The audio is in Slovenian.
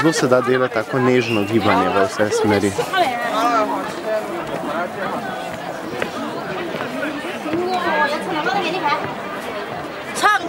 Zelo se da dela tako nežno gibanje v vse smeri. Chọn.